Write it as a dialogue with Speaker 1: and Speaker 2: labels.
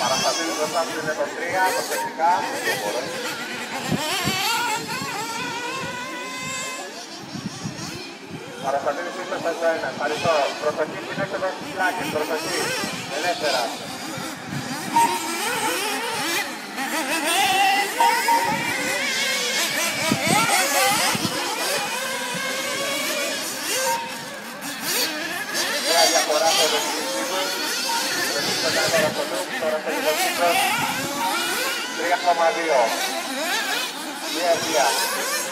Speaker 1: Παραστατήρι μπροστά του είναι το 3, προσεκτικά. Διαφορά. Παραστατήρι είναι στο 1. Ευχαριστώ. Προσοχή στην έξοδο της φυλάκης. Προσοχή. Ελεύθερα. Μια διαφορά στο Marco Madrid. Yes, yes.